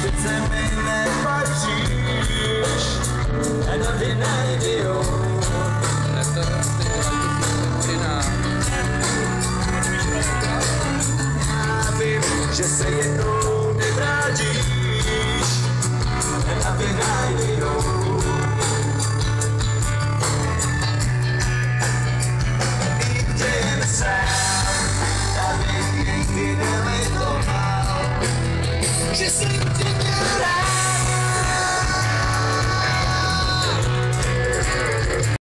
Sice mi nepatříš, na vinné idiot. Ne, to vím, že Just seem to get out.